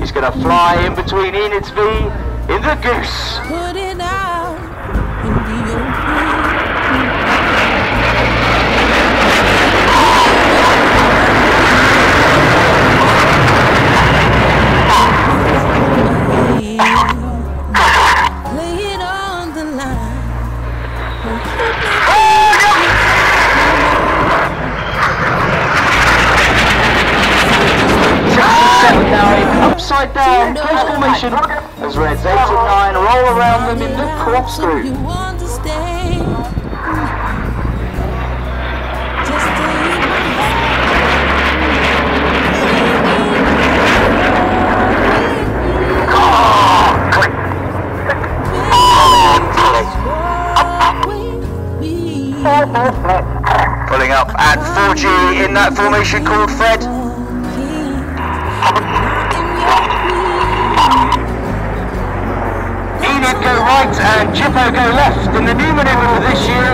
He's going to fly in between Enid's V in the goose. Upside down close formation as Reds 8 and 9 roll around them in the corkscrew. you understand? Just take my hand. Pulling up at 4G in that formation called Fred. Right uh, and Chippo go left in the new manoeuvre for this year,